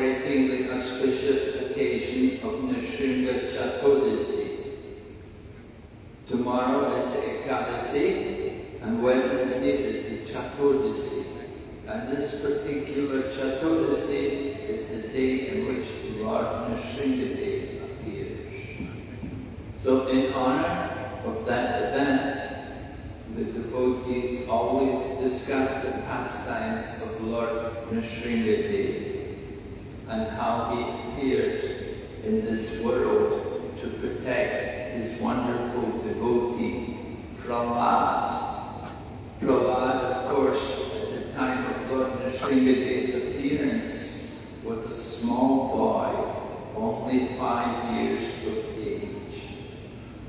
celebrating the auspicious occasion of Nrsimha Chaturdashi. Tomorrow is Ekadasi and Wednesday is the Chaturdashi. And this particular Chaturdashi is the day in which Lord Nrsimhadev appears. So in honor of that event, the devotees always discuss the pastimes of Lord Nrsimhadev and how he appears in this world to protect his wonderful devotee, Prahlad. Prahlad, of course, at the time of Lord Nrsimhadev's appearance, was a small boy, only five years of age.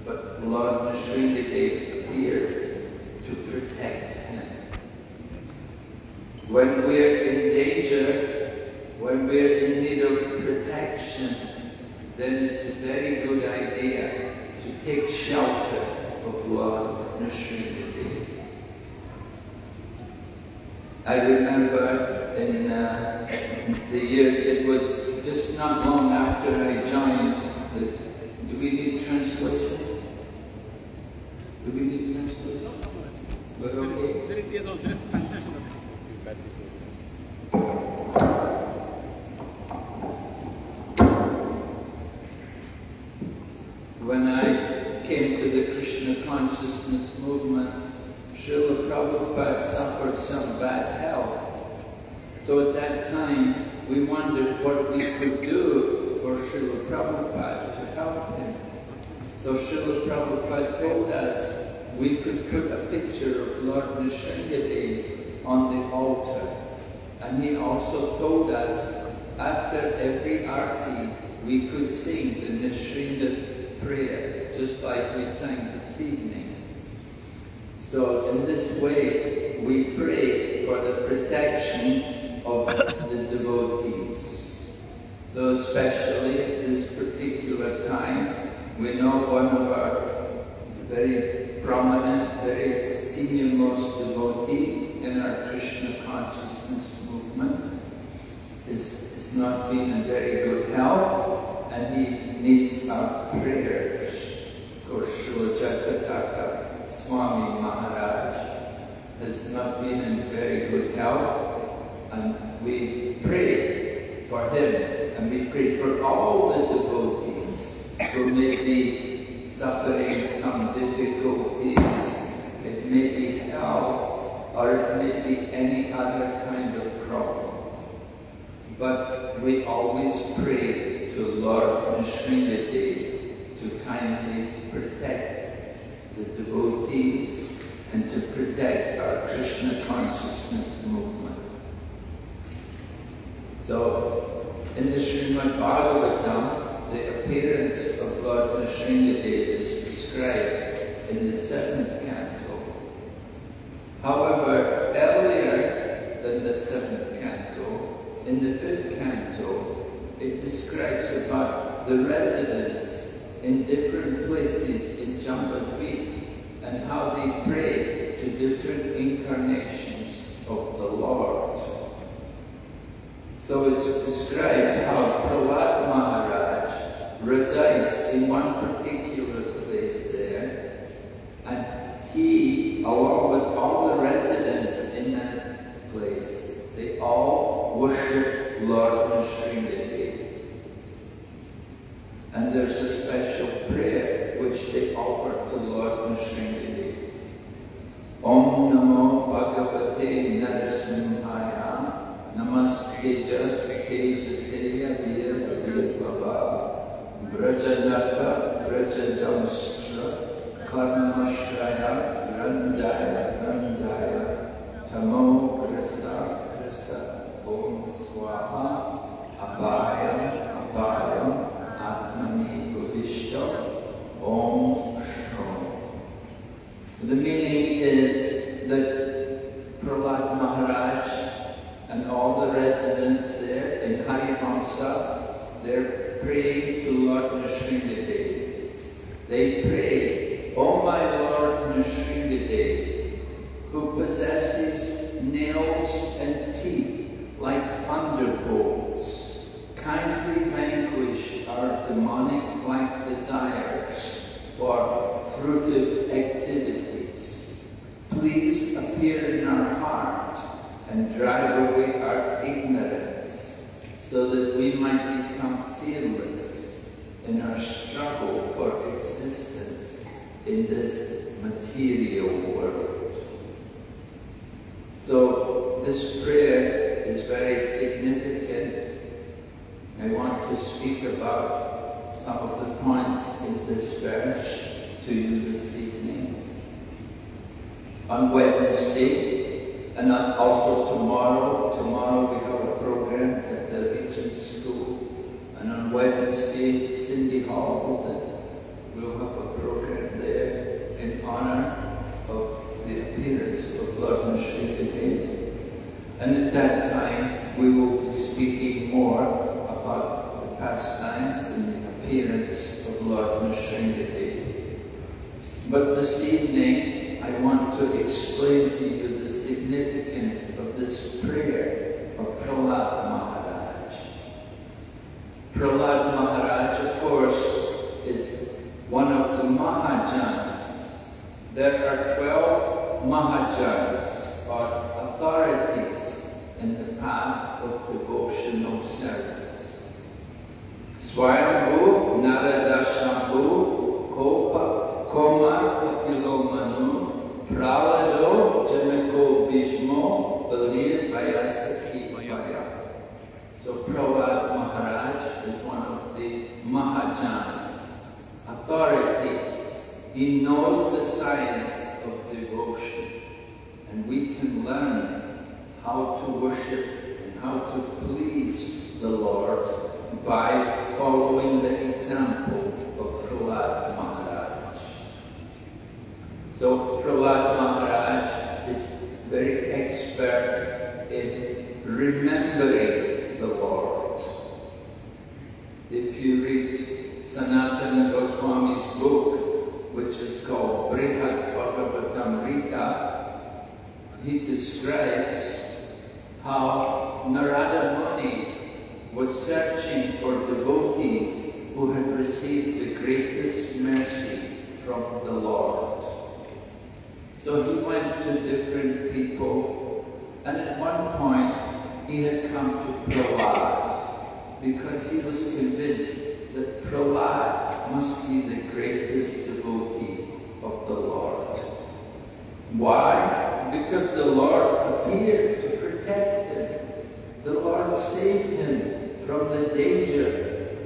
But Lord Nrsimhadev appeared to protect him. When we're in danger, when we're in need of protection, then it's a very good idea to take shelter of Lord Nrsimhadev. I remember in uh, the year, it was just not long after I joined the, do we need translation? Do we need translation? But okay. There is, yes, no, there is translation. When I came to the Krishna consciousness movement, Srila Prabhupada suffered some bad health. So at that time, we wondered what we could do for Srila Prabhupada to help him. So Srila Prabhupada told us we could put a picture of Lord Nrsimhadev on the altar. And he also told us after every arti we could sing the Nrsimha prayer, just like we sang evening. So in this way, we pray for the protection of the devotees. So especially at this particular time, we know one of our very prominent, very senior most devotee in our Krishna consciousness movement is, is not being in very good health and he needs our prayers. Course, Srila Jayapataka Swami Maharaj has not been in very good health, and we pray for him, and we pray for all the devotees who may be suffering some difficulties. It may be health, or it may be any other kind of problem. But we always pray to Lord Nrsingadev to kindly protect the devotees and to protect our Krishna consciousness movement. So, in the Srimad Bhagavatam, the appearance of Lord Nrsingadev is described in the seventh canto. However, earlier than the seventh canto, in the fifth canto, it describes about the residents in different places in Jambudvip and how they pray to different incarnations of the Lord. So it's described how Prahlad Maharaj resides in one particular geceler, gecesiyle bir bir baba, bracalarda, bracadamışça, karmaşraya, randaya, randaya, tamam krista, krista, om swaha, abaya, abaya, atmani bhavishya, om shom. The meaning they're praying to Lord Nrsingadev. They pray, O my Lord Nrsingadev, who possesses nails and teeth like thunderbolts, kindly vanquish our demonic-like desires for fruitive activities. Please appear in our heart and drive away our ignorance so that we might become fearless in our struggle for existence in this material world. So this prayer is very significant. I want to speak about some of the points in this verse to you this evening. On Wednesday, and also tomorrow, tomorrow we have a program the School, and on Wednesday, Cindy Hall? We'll have a program there in honor of the appearance of Lord Nrsingadev. And at that time, we will be speaking more about the pastimes and the appearance of Lord Nrsingadev. But this evening, I want to explain to you the significance of this prayer of Maharaj. Prahlad Maharaj, of course, is one of the Mahajans. There are 12 Mahajans, or authorities, in the path of devotional service. Swayambhu, Narada Shambhu, Kopa, Koma, Kapilomanu, Pralado, Janako Bhishmo, Balir, Vyasaki, Vaya. So Prahlad He knows the science of devotion, and we can learn how to worship and how to please the Lord by following the example of Prahlad Maharaj. So Prahlad Maharaj is very expert in remembering he had come to Prahlad because he was convinced that Prahlad must be the greatest devotee of the Lord. Why? Because the Lord appeared to protect him. The Lord saved him from the danger.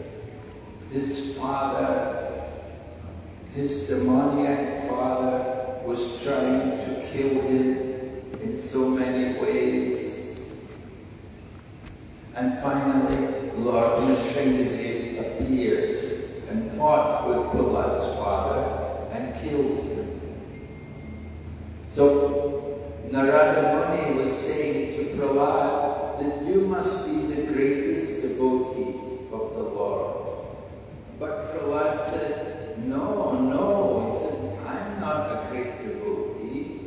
His father, his demoniac father, was trying to kill him in so many ways. And finally, Lord Nrsingadev appeared and fought with Prahlad's father and killed him. So Narada Muni was saying to Prahlad that you must be the greatest devotee of the Lord. But Prahlad said, no, no. He said, I'm not a great devotee.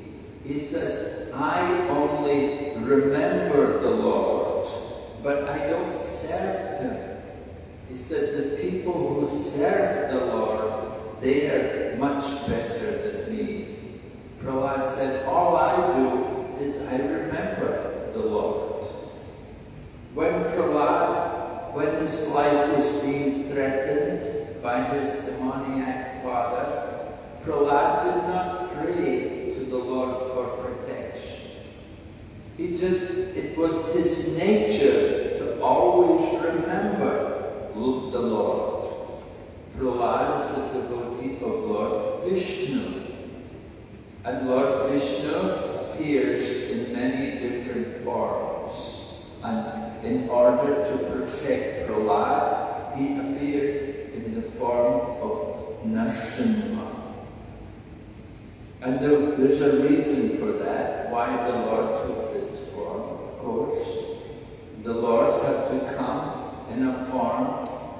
He said, I only remember but I don't serve Him. He said, the people who serve the Lord, they are much better than me. Prahlad said, all I do is I remember the Lord. When Prahlad, when his life was being threatened by his demoniac father, Prahlad did not pray to the Lord. He just, it was his nature to always remember the Lord. Prahlad is the devotee of Lord Vishnu. And Lord Vishnu appears in many different forms. And in order to protect Prahlad, he appeared in the form of Narasimha. And there, there's a reason for that, why the Lord took this course. The Lord had to come in a form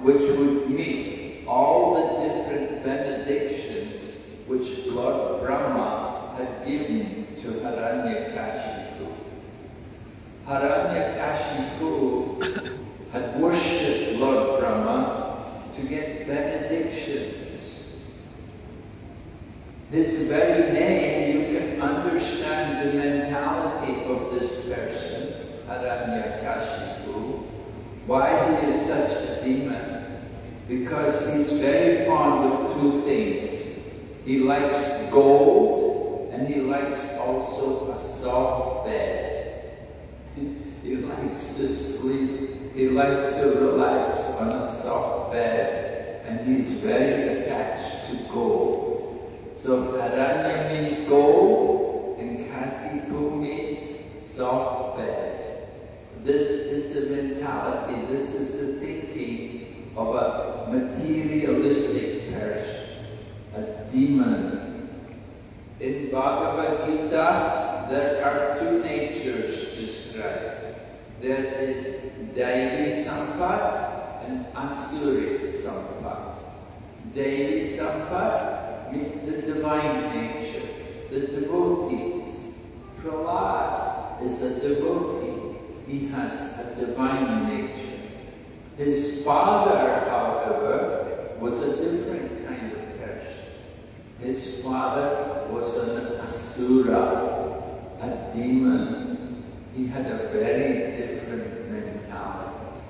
which would meet all the different benedictions which Lord Brahma had given to Hiranyakashipu. Hiranyakashipu had worshipped Lord Brahma to get benedictions. His very name, you can understand the mentality of this person, Hiranyakashipu, why he is such a demon. Because he's very fond of two things. He likes gold and he likes also a soft bed. He likes to sleep. He likes to relax on a soft bed and he's very attached to gold. So Hiranya means gold and Kasipu means soft bed. This is the mentality, this is the thinking of a materialistic person, a demon. In Bhagavad Gita, there are two natures described. There is Daivi Sampat and Asuri Sampat. Daivi Sampat the divine nature, the devotees. Prahlad is a devotee. He has a divine nature. His father, however, was a different kind of person. His father was an asura, a demon. He had a very different mentality.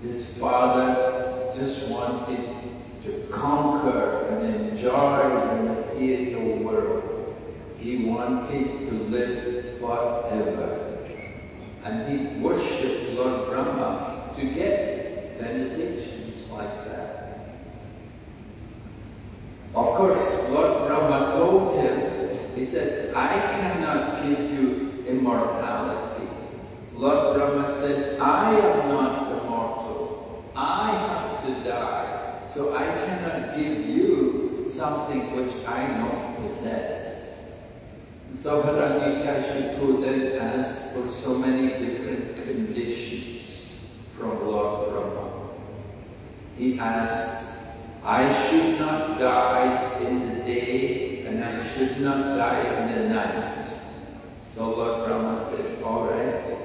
His father just wanted to conquer and enjoy the material world. He wanted to live forever. And he worshipped Lord Brahma to get benedictions like that. Of course, Lord Brahma told him, he said, I cannot give you immortality. Lord Brahma said, I am not immortal. I have to die. So I something which I don't possess. So Hiranyakashipu then asked for so many different conditions from Lord Brahma. He asked, I should not die in the day and I should not die in the night. So Lord Brahma said, all right.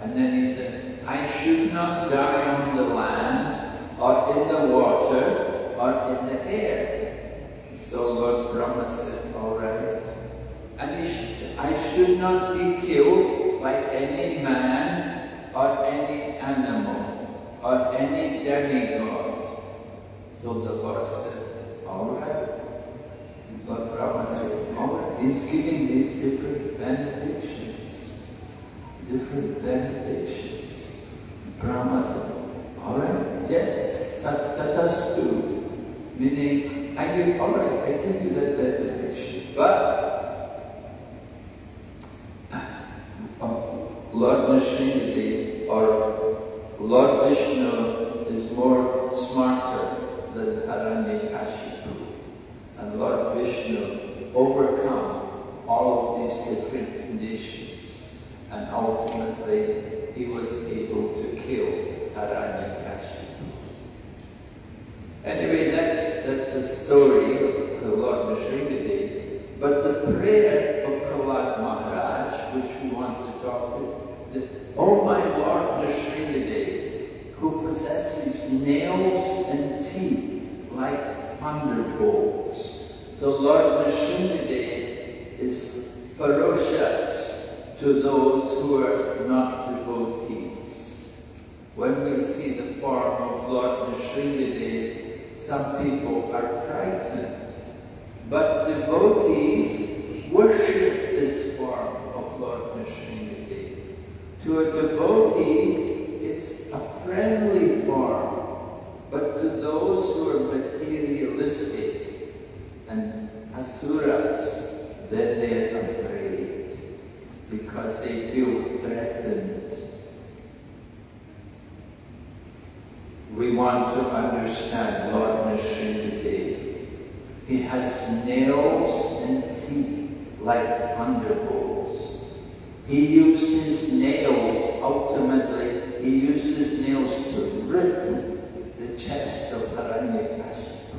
And then he said, I should not die on the land or in the water or in the air. So Lord Brahma said, all right. And I should not be killed by any man or any animal or any demigod. So the Lord said, all right. But Brahma said, all right. He's giving these different benedictions. Different benedictions. Brahma said, all right, yes, that, that do. Meaning, I give, all right, I give you that benediction. But uh, Lord Nrsimhadev or Lord Vishnu is more smarter than Hiranyakashipu. And Lord Vishnu overcome all of these different conditions. And ultimately, he was able to kill Hiranyakashipu. Anyway, the story of the Lord Nrsimhadev. But the prayer of Prahlad Maharaj, which we want to talk to, that, Oh my Lord Nrsimhadev, who possesses nails and teeth like thunderbolts. The Lord Nrsimhadev is ferocious to those who are not devotees. When we see the form of Lord Nrsimhadev, some people are frightened. But devotees worship this form of Lord Nrsimhadev. To a devotee, it's a friendly form, but to those who are materialistic and asuras, then they're afraid because they feel threatened. We want to understand Lord Nrsimhadev. He has nails and teeth like thunderbolts. He used his nails, ultimately, he used his nails to rip the chest of Hiranyakashipu.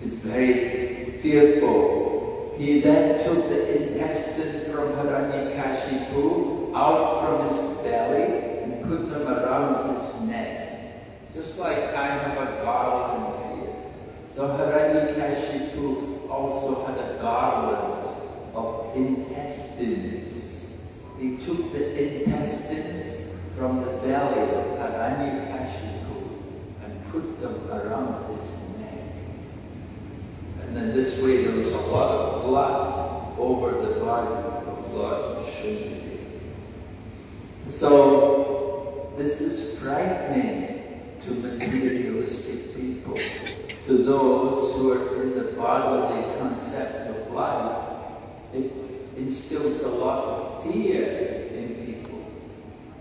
It's very fearful. He then took the intestines from Hiranyakashipu out from his belly put them around his neck. Just like I have a garland here. So Hiranyakashipu also had a garland of intestines. He took the intestines from the belly of Hiranyakashipu and put them around his neck. And then this way there was a lot of blood over the body of Lord Nrsimhadev. So this is frightening to materialistic people, to those who are in the bodily concept of life. It instills a lot of fear in people.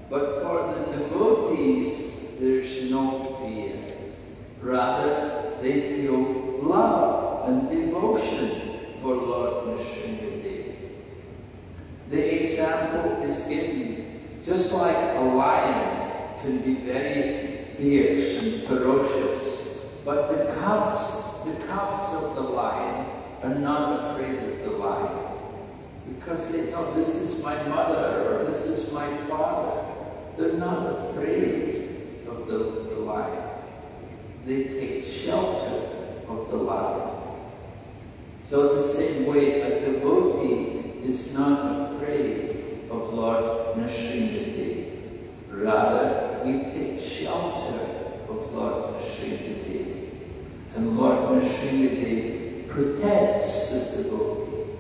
But for the devotees, there's no fear. Rather, they feel love and devotion for Lord Nrsimhadev. The example is given just like a lion can be very fierce and ferocious, but the cubs, the cubs of the lion are not afraid of the lion because they know this is my mother or this is my father. They're not afraid of the, the lion. They take shelter of the lion. So the same way a devotee is not afraid of Lord Nrsimhadev. Rather, we take shelter of Lord Nrsimhadev. And Lord Nrsimhadev protects the devotee.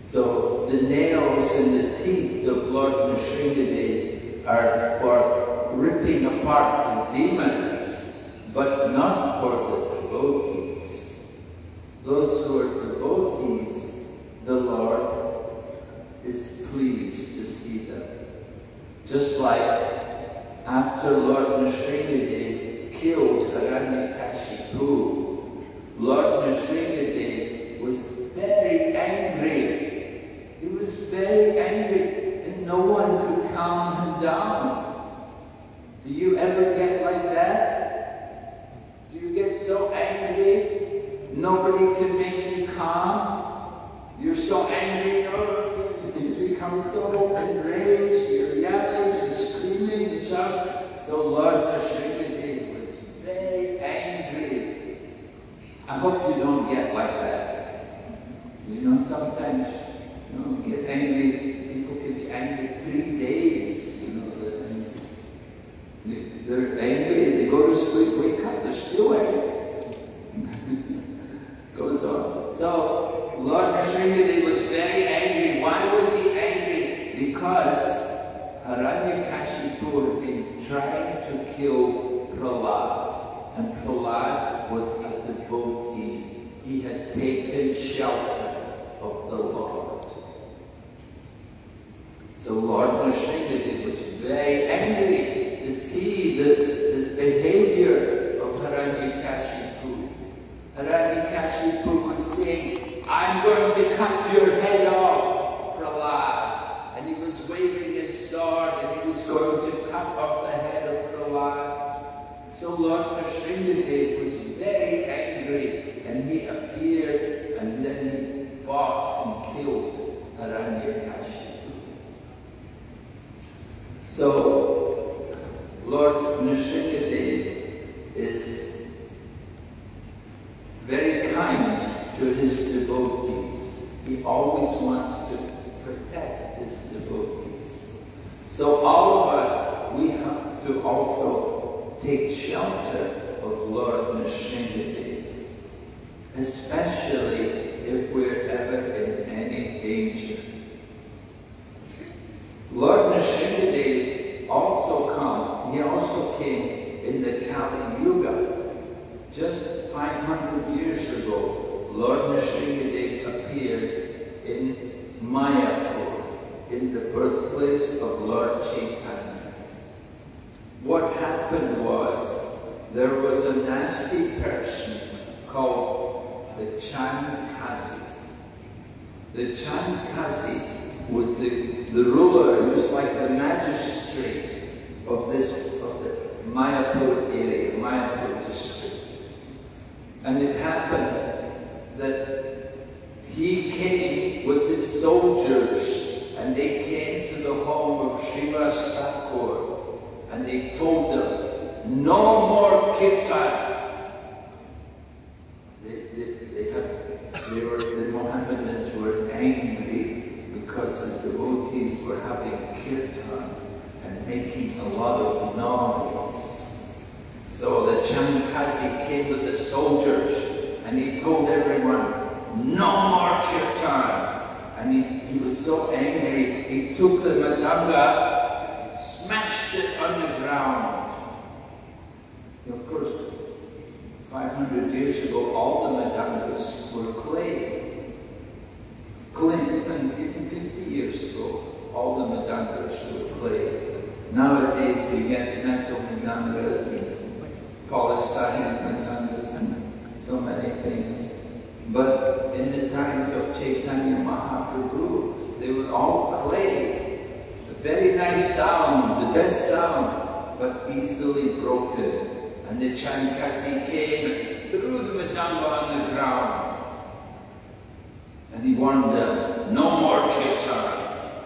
So the nails and the teeth of Lord Nrsimhadev are for ripping apart the demons, but not for the devotees. Those who are devotees, the Lord is pleased to see them. Just like after Lord Nrsingadev killed Hiranyakashipu, Lord Nrsingadev was very angry. He was very angry and no one could calm him down. Do you ever get like that? Do you get so angry? Nobody can make you calm? You're so angry become so enraged, you're yelling and screaming and shouting. So Lord Nrsimhadev was very angry. I hope you don't get like that. You know, sometimes you know, get angry, people can be angry three days, you know, they're angry, they go to sleep, wake up, they're still angry. Goes on. So Lord Nrsimhadev was very angry. Why was he angry? Because Hiranyakashipu had been trying to kill Prahlad. And Prahlad was a devotee. He had taken shelter of the Lord. So Lord Nrsimhadev was very angry to see this, this behavior of Hiranyakashipu. Hiranyakashipu was saying, I'm going to cut your head off, Prahlad. And he was waving his sword and he was going to cut off the head of Prahlad. So Lord Nrsimhadev was very angry and he appeared and then he fought and killed Hiranyakashipu. So Lord Nrsimhadev is very kind to his devotees. He always wants protect his devotees. So all of us, we have to also take shelter of Lord Nrsimhadev, especially if we're ever in any danger. Lord Nrsimhadev also come, he also came in the Kali Yuga. Just 500 years ago, Lord Nrsimhadev appeared in Mayapur, in the birthplace of Lord Chaitanya. What happened was, there was a nasty person called the Chand Kazi. The Chand Kazi was the, the ruler, was like the magistrate of this, of the Mayapur area, Mayapur district. And it happened that he came with his soldiers and they came to the home of Srivas Thakur and they told them, no more kirtan. They, they, they, had, they were, the Mohammedans were angry because the devotees were having kirtan and making a lot of noise. So came with the soldiers and he told everyone, no more kirtan. And he, he was so angry, he took the mridanga, smashed it the ground. Of course, 500 years ago, all the mridangas were clay. Clay, even, even 50 years ago, all the mridangas were clay. Nowadays, we get metal mridangas and polystyrene mridangas and so many things. But in the times of Chaitanya Mahaprabhu, they were all clay. A very nice sound, the best sound, but easily broken. And the Chand Kazi came threw the mridanga on the ground. And he warned them, no more kirtan.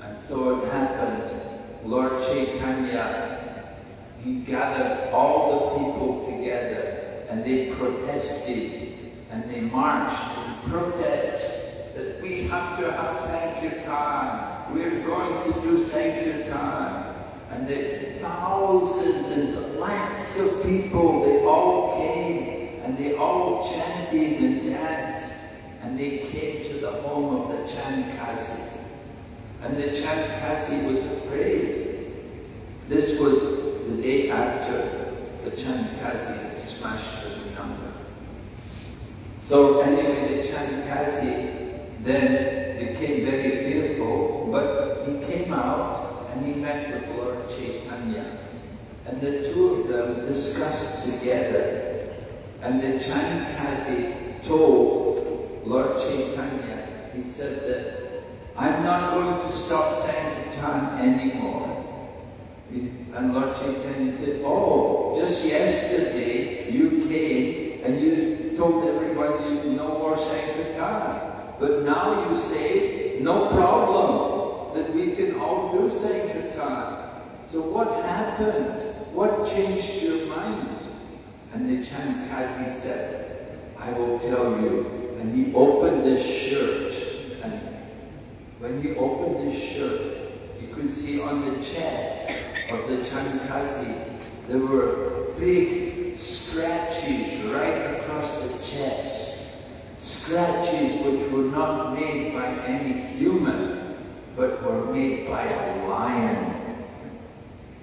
And so it happened. Lord Chaitanya, he gathered all the people together and they protested and they marched in protest that we have to have Sankirtan. We're going to do Sankirtan. And the thousands and lakhs of people, they all came and they all chanted and danced and they came to the home of the Chand Kazi. And the Chand Kazi was afraid. This was the day after the Chand Kazi had smashed the Vinanga. So anyway, the Chand Kazi then became very fearful, but he came he met with Lord Chaitanya. And the two of them discussed together. And the Chand Kazi told Lord Chaitanya, he said that, I'm not going to stop Sankirtan anymore. And Lord Chaitanya said, oh, just yesterday you came and you told everybody no more Sankirtan. But now you say, no problem, that we can all do Sankirtan. So what happened? What changed your mind? And the Chand Kazi said, I will tell you. And he opened his shirt. And when he opened his shirt, you could see on the chest of the Chand Kazi, there were big scratches right across the chest. Scratches which were not made by any human, but were made by a lion.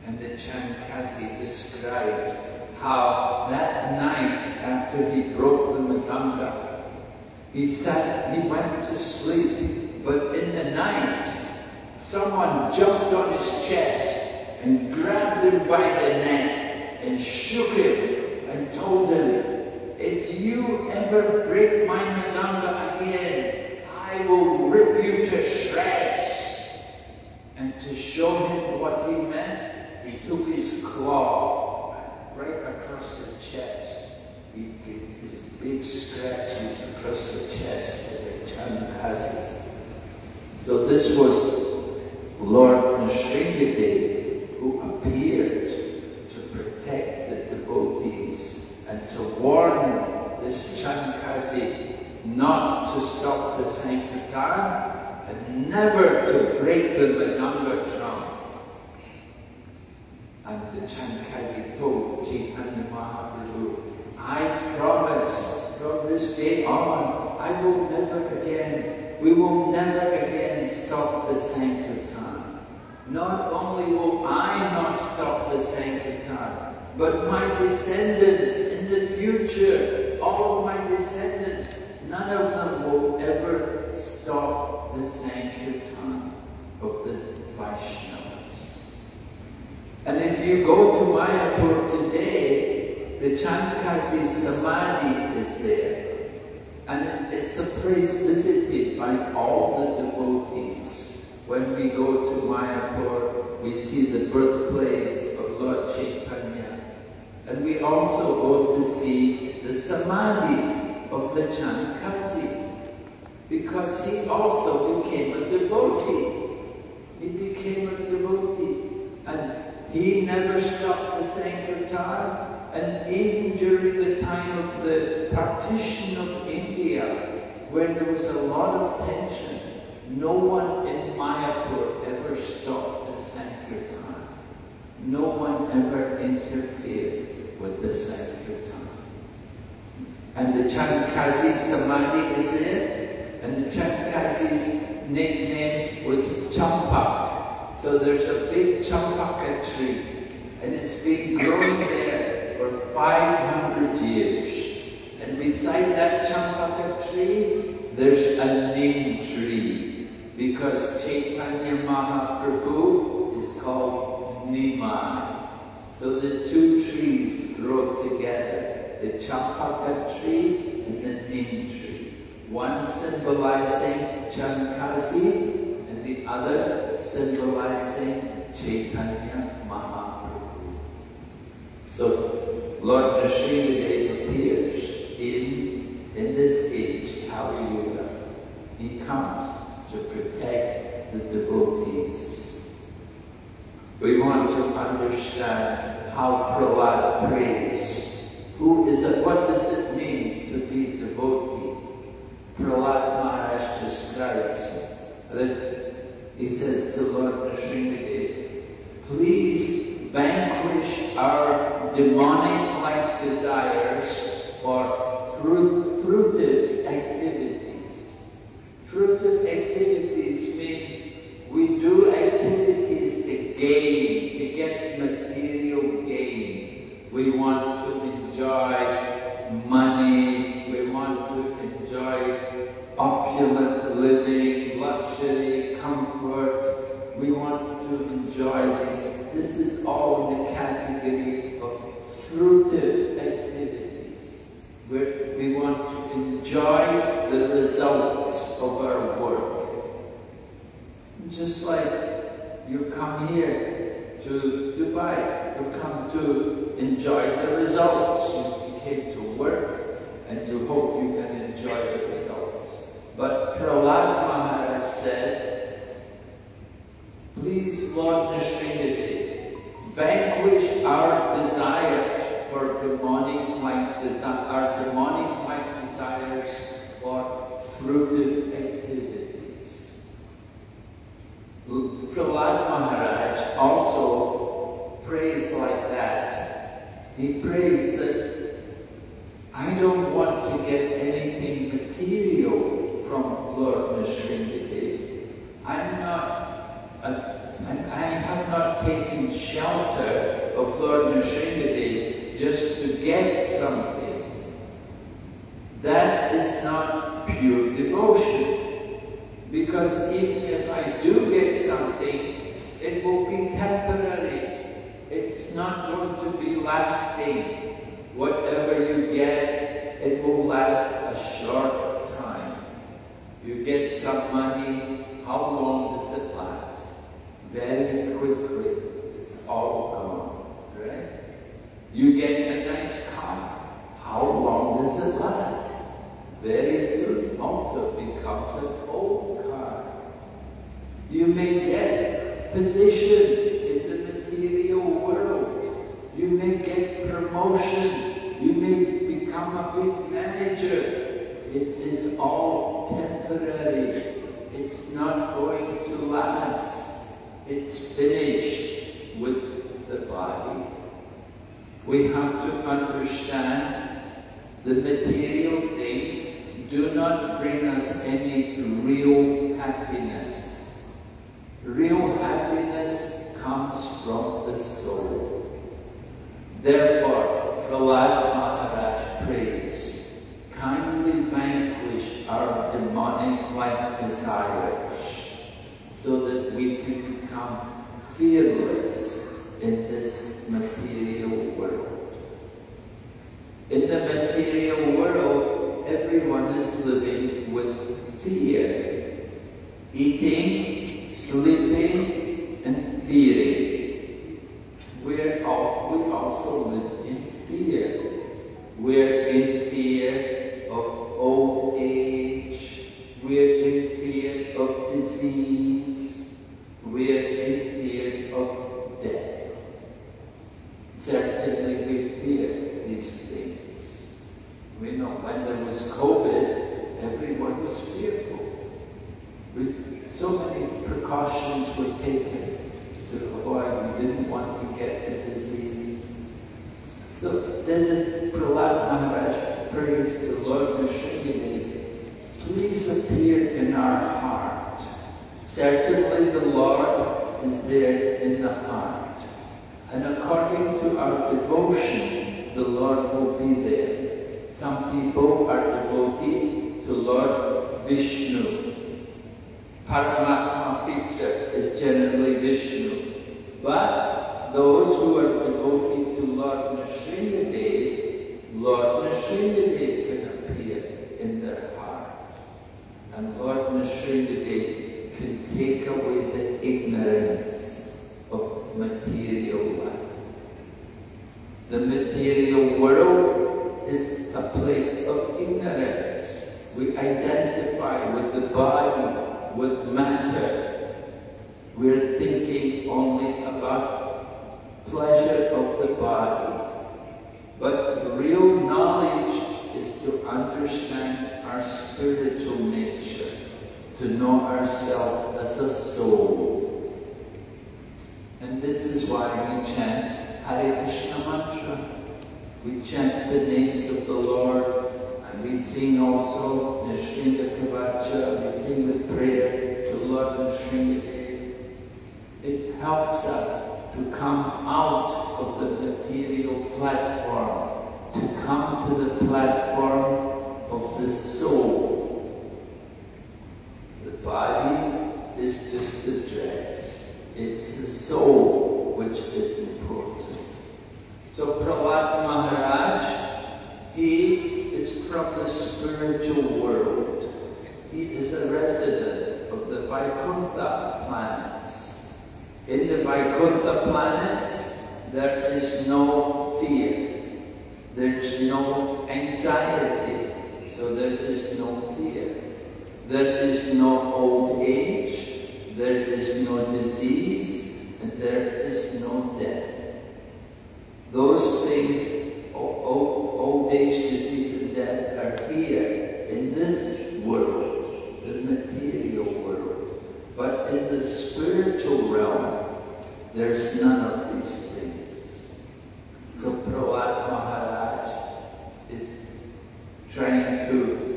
And the Chand Kazi described how that night after he broke the Mridanga, he sat, he went to sleep, but in the night, someone jumped on his chest and grabbed him by the neck and shook him and told him, if you ever break my Mridanga again, I will rip you to shreds. Show him what he meant, he took his claw right across the chest. He gave his big scratches across the chest of the Chand Kazi. So this was Lord Nrsingadev who appeared to protect the devotees and to warn this Chand Kazi not to stop the Sankirtan and never to break the Mridanga told Chaitanya Mahaprabhu, I promise from this day on, I will never again, we will never again stop the Sankirtan. Not only will I not stop the Sankirtan, but my descendants in the future, all of my descendants, none of them will ever stop the Sankirtan of the Vaishnava. And if you go to Mayapur today, the Chand Kazi Samadhi is there. And it's a place visited by all the devotees. When we go to Mayapur, we see the birthplace of Lord Chaitanya. And we also go to see the Samadhi of the Chand Kazi. Because he also became a devotee. He became a devotee. He never stopped the Sankirtan, and even during the time of the partition of India, when there was a lot of tension, no one in Mayapur ever stopped the Sankirtan. No one ever interfered with the Sankirtan. And the Chand Kazi Samadhi is there, and the Chand Kazi's nickname was Champak. So there's a big champaka tree, and it's been growing there for 500 years. And beside that champaka tree, there's a neem tree, because Chaitanya Mahaprabhu is called Nimai. So the two trees grow together, the champaka tree and the neem tree. One symbolizing Chand Kazi and the other Chaitanya Mahaprabhu. So Lord Nrsingadev appears in, in this age, Kali Yuga. He comes to protect the devotees. We want to understand how Prahlad prays. Who is it? What does it mean to be devotee? Prahlad Maharaj describes that he says to Lord Nrsingadev, please vanquish our demonic-like desires for fruit, fruitive activities. Fruitive activities mean we do activities to gain, to get material gain. We want to enjoy money, we want to enjoy opulent living, luxury, comfort. We want to enjoy this. This is all in the category of fruitive activities, where we want to enjoy the results of our work. Just like you've come here to Dubai, you've come to enjoy the results. You came to work, and you hope you can enjoy the results. But Prahlad Maharaj said, Please, Lord Nrsimhadev, vanquish our desire for demonic-like desire, our demonic-like desires for fruitive activities. Prahlad Maharaj also prays like that. He prays that I don't want to get anything material from Lord Nrsimhadev. I'm not, a, I have not taken shelter of Lord Nrsimhadev just to get something. That is not pure devotion. Because even if I do get something, it will be temporary. It's not going to be lasting. Whatever you get, it will last a short time. You get some money, how last? Very quickly, it's all gone, right? You get a nice car, how long does it last? Very soon also becomes an old car. You may get position in the material world. You may get promotion you may become a big manager. It is all temporary. It's not going to last. It's finished with the body. We have to understand the material things do not bring us any real happiness. Real happiness comes from the soul. Therefore, Prahlad Maharaj prays, kindly vanquish our demonic-like desires so that we can become fearless in this material world. In the material world, everyone is living with fear, eating, sleeping, and fearing. We're all, we also live in fear. We're in platform, to come to the platform of the soul. The body is just a dress. It's the soul which is important. So Prahlad Maharaj, he is from the spiritual world. He is a resident of the Vaikuntha planets. In the Vaikuntha planets, there is no fear. There's no anxiety. so there is no fear. There is no old age, there is no disease, and there is no death. Those things, old, old age, disease, and death, are here in this world, the material world. But in the spiritual realm, there's none of these things. So Prahlad Maharaj is trying to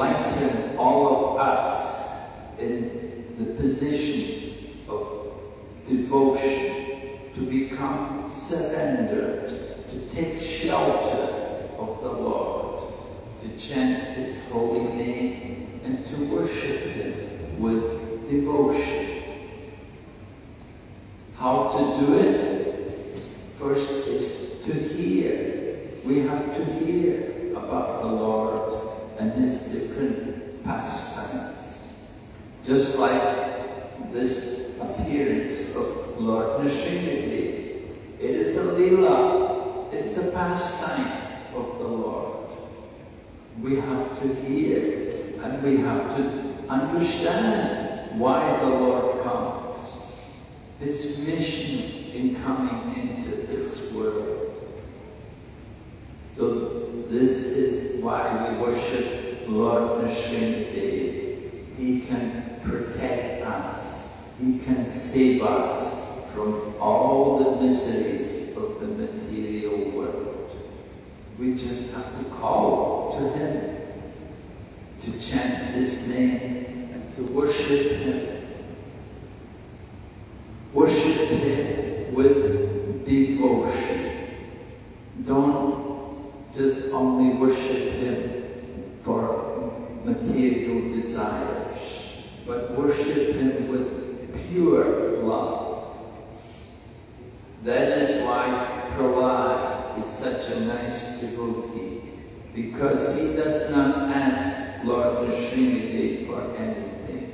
enlighten all of us in the position of devotion, to become surrendered, to take shelter of the Lord, to chant His holy name, and to worship Him with devotion. How to do it? First is to hear. We have to hear about the Lord and His different pastimes. Just like this appearance of Lord Nrsimhadev. It is a lila, it's a pastime of the Lord. We have to hear and we have to understand why the Lord comes his mission in coming into this world. So this is why we worship Lord Nrsimhadev. He can protect us. He can save us from all the miseries of the material world. We just have to call to Him, to chant His name, and to worship Him Worship Him with devotion. Don't just only worship Him for material desires, but worship Him with pure love. That is why Prahlad is such a nice devotee, because he does not ask Lord Nrsimhadev for anything.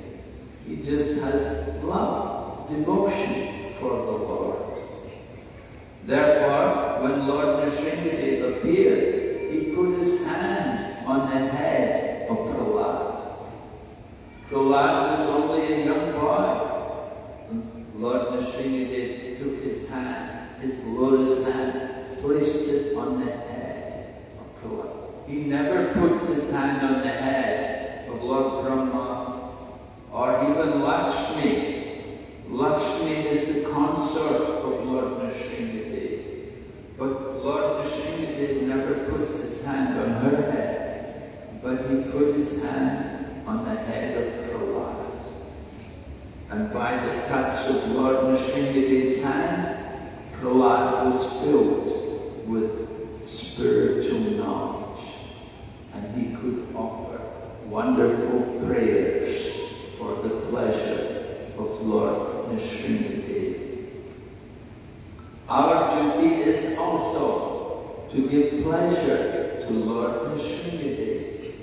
He just has love devotion for the Lord. Therefore, when Lord Nrsimhadev appeared, he put his hand on the head of Prahlad. Prahlad was only a young boy. Lord Nrsimhadev took his hand, his lotus hand, placed it on the head of Prahlad. He never puts his hand on the head of Lord Brahma or even Lakshmi is the consort of Lord Nrsimhadev. But Lord Nrsimhadev never puts his hand on her head, but he put his hand on the head of Prahlad. And by the touch of Lord Nrsimhadev's hand, Prahlad was filled with spiritual knowledge. And he could offer wonderful prayers for the pleasure of Lord Nrsimhadev. Our duty is also to give pleasure to Lord Nrsimhadev.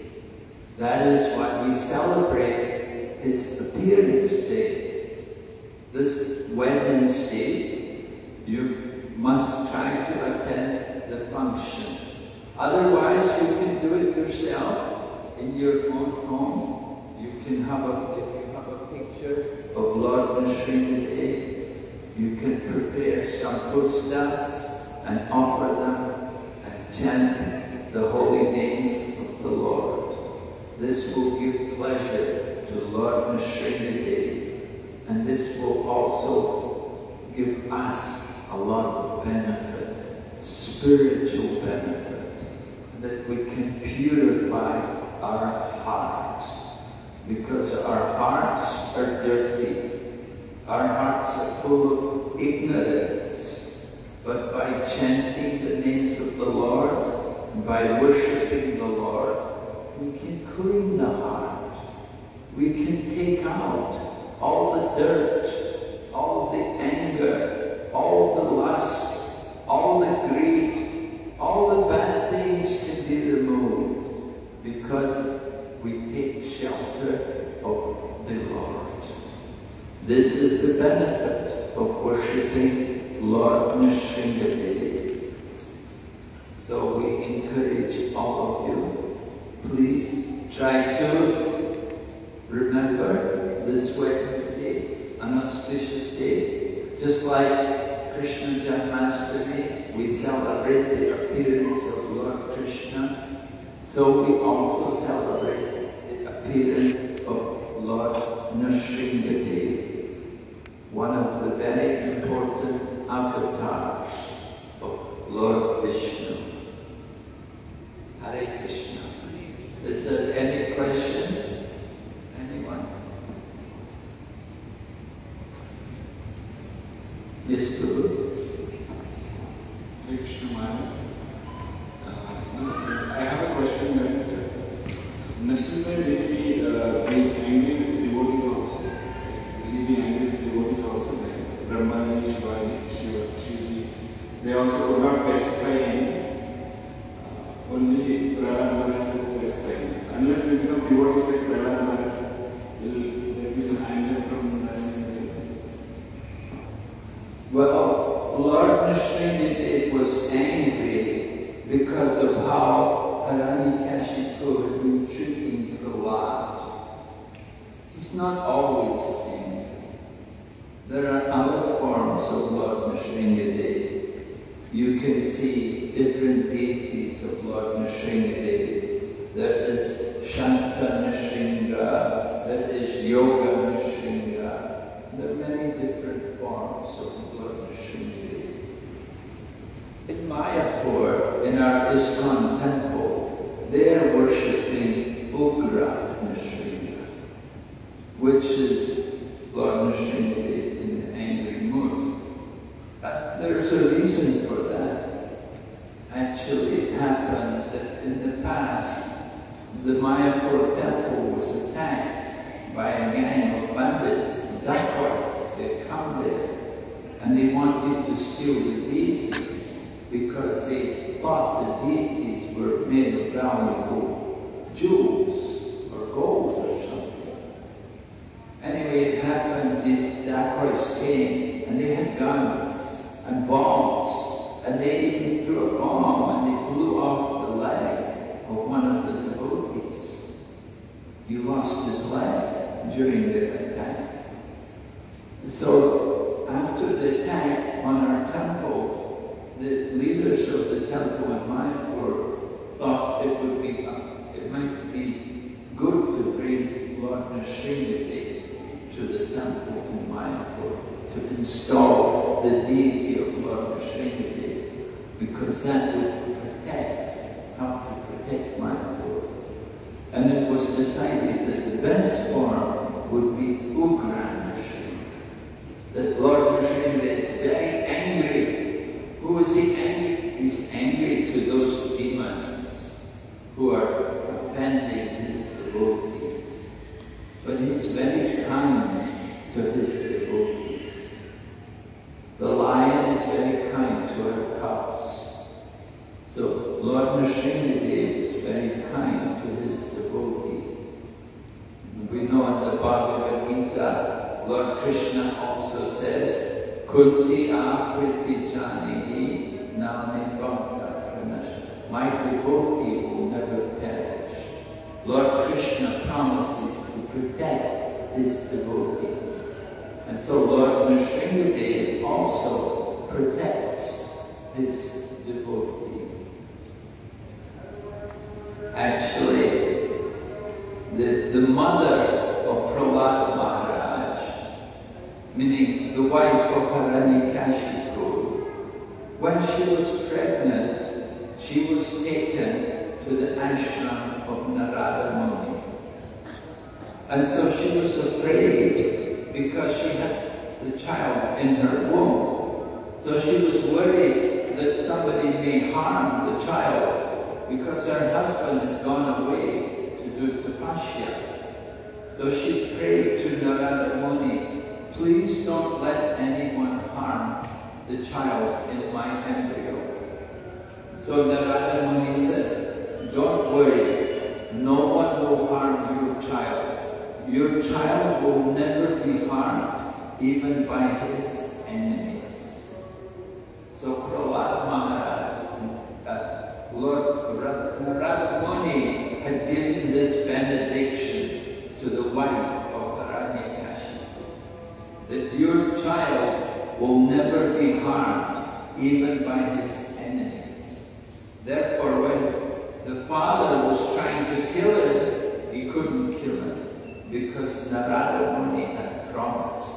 That is why we celebrate his appearance day. This Wednesday, you must try to attend the Otherwise, you can do it yourself in your own home. You can have a, if you have a picture of Lord Nrsimhadev, you can prepare some foodstuffs and offer them and chant the holy names of the Lord. This will give pleasure to Lord Nrsimhadev, and this will also give us a lot of benefit, spiritual benefit, that we can purify our heart because our hearts are dirty. Our hearts are full of ignorance. But by chanting the names of the Lord, by worshipping the Lord, we can clean the heart. We can take out all the dirt, all the anger, all the lust, all the greed, all the bad things can be removed because we take shelter of the Lord. This is the benefit of worshipping Lord Nrsimhadev. So we encourage all of you, please try to remember this Wednesday, an auspicious day, just like Krishna Janmashtami, we celebrate the appearance of Lord Krishna, so we also celebrate the appearance of Lord Nrsimhadev, one of the very important avatars of Lord Vishnu. Hare Krishna. Is there any question? Anyone? Yes, Prabhu. Krishna Maharaj. Lord Nrsimhadev was angry because of how Hiranyakashipu had been treating Prahlad. He's not always angry. There are other forms of Lord Nrsimhadev. You can see different deities of Lord Nrsimhadev. There is Shanta Nrsimha, there is Yoga Nrsimha. There are many different forms of Lord. In Mayapur, in our ISKCON temple, they are worshipping Ugra Nrsimha, which is Lord Nrsimhadev in the angry mood. But there's a reason for that. Actually, it happened that in the past, the Mayapur temple was attacked by a gang of bandits, dacoits. They come there and they wanted to steal the deities because they thought the deities were made of valuable jewels or gold or something. Anyway, it happens these dacoits came and they had guns and bombs and they even threw a bomb and they blew off the leg of one of the devotees. He lost his leg during the attack. So after the attack on our temple, the leaders of the temple in Mayapur thought it would be, it might be good to bring Lord Nrsimhadev to the temple in Mayapur to install the deity of Lord Nrsimhadev because that would protect, help to protect Mayapur. And it was decided that the best form would be Ugra Nrsimha that Lord Nrsimha is very angry. Who is he angry? He's angry to those demons who are offending his devotees. But he's very kind to his devotees. The lion is very kind to our cubs. So Lord Nrsimhadev is very kind to his devotee. We know in the Bhagavad Gita, Lord Krishna also says, Kunti apriti janihi name bhakta pranash. My devotee will never perish. Lord Krishna promises to protect his devotees. And so Lord Nrsimhadev also protects his devotees. Actually, the, the mother of Prahlad Maharaj, meaning the wife of Hiranyakashipu, when she was pregnant, she was taken to the ashram of Narada Muni. And so she was afraid because she had the child in her womb. So she was worried that somebody may harm the child because her husband had gone away to do tapasya. So she prayed to Narada Muni, please don't let anyone harm the child in my embryo. So Narada Muni said, don't worry, no one will harm your child. Your child will never be harmed, even by his enemies. So Prahlad Maharaj, uh, Lord Narada Muni had given this child will never be harmed, even by his enemies. Therefore, when the father was trying to kill him, he couldn't kill him, because Narada Muni had promised.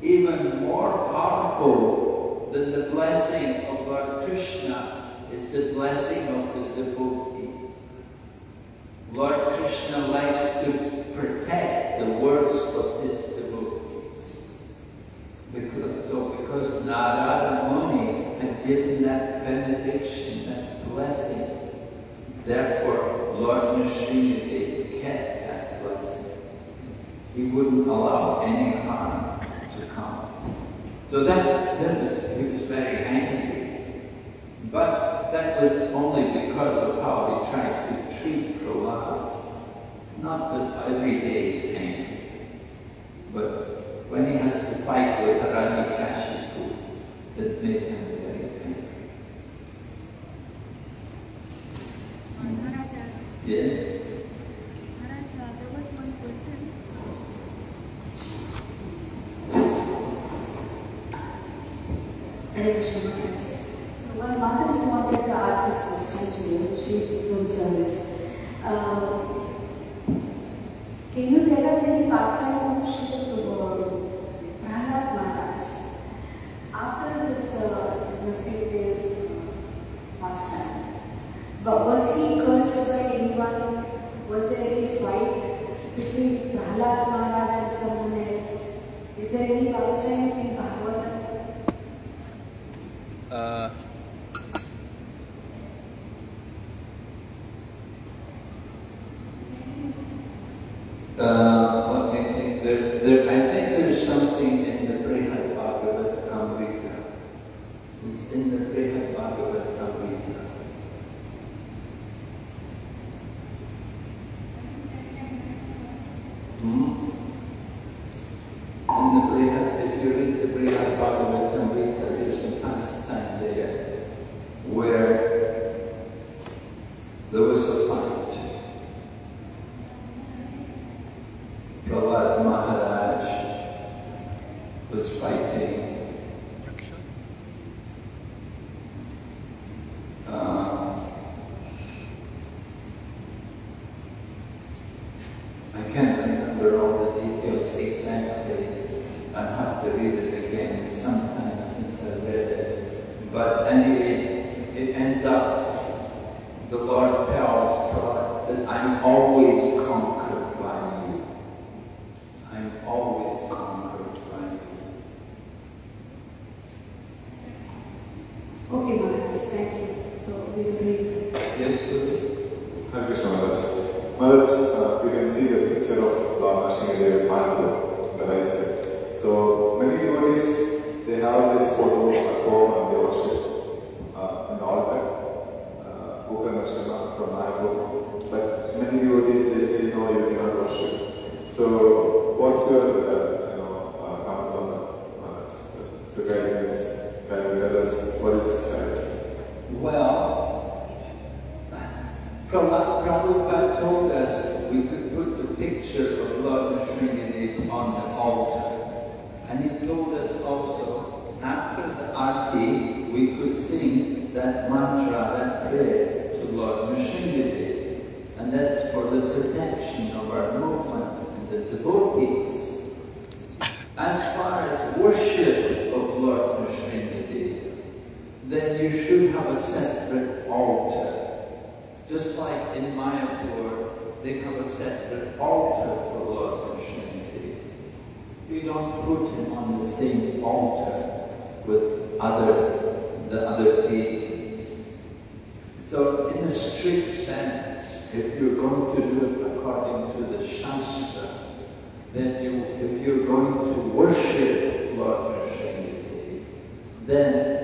Even more powerful than the blessing of Lord Krishna is the blessing of the devotee. Lord Krishna likes to protect the words of his because, so because Narada Muni had given that benediction, that blessing, therefore Lord Nrsingadev kept that blessing. He wouldn't allow any harm to come. So that, that was, he was very angry. But that was only because of how he tried to treat Prahlad. It's not that every day is angry, but when he has to fight with Rani Kashipu that made him very angry. Uh, yeah. that you, if you're going to worship Allah, then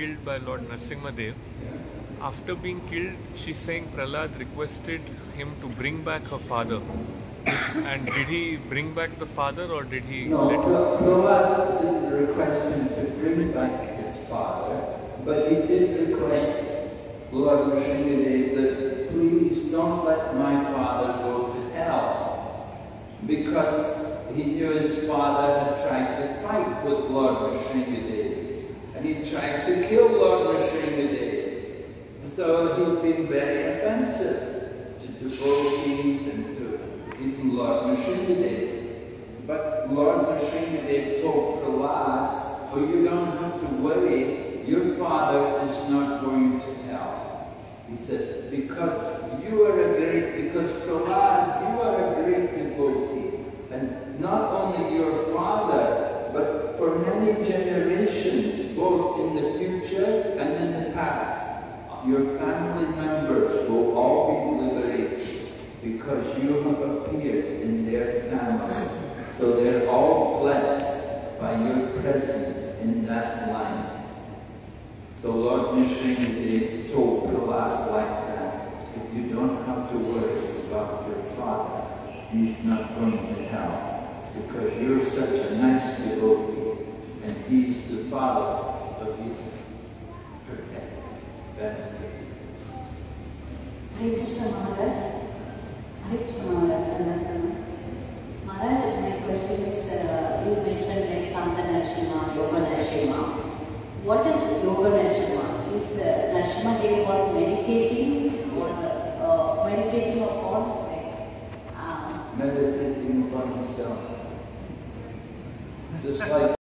killed by Lord Narsimhadev. After being killed, she's saying Prahlad requested him to bring back her father. and did he bring back the father or did he No, let Pra- Prahlad didn't request him to bring back his father, but he did request Lord Nrsingadev that please don't let my father go to hell. Because he knew his father had tried to fight with Lord Nrsingadev, and he tried to kill Lord Nrsingadev. So he'd been very offensive to devotees and to even Lord Nrsingadev. But Lord Nrsingadev told Prahlad, oh, you don't have to worry, your father is not going to hell. He said, because you are a great, because Prahlad, you are a great devotee. And not only your father, but for many generations, both in the future and in the past, your family members will all be liberated because you have appeared in their family. So they're all blessed by your presence in that line. So Lord Nrsingadev told Prahlad like that, if you don't have to worry about your father, he's not going to hell, because you're such a nice devotee, and he's the father of his benefit. Hare Krishna Maharaj. Hare Krishna Maharaj. Sanatana. Maharaj, my question is, uh, you mentioned like Shanta Narsimha, Yoga Narsimha. What is Yoga Narsimha? Is uh, Narsimha Dev was meditating Just like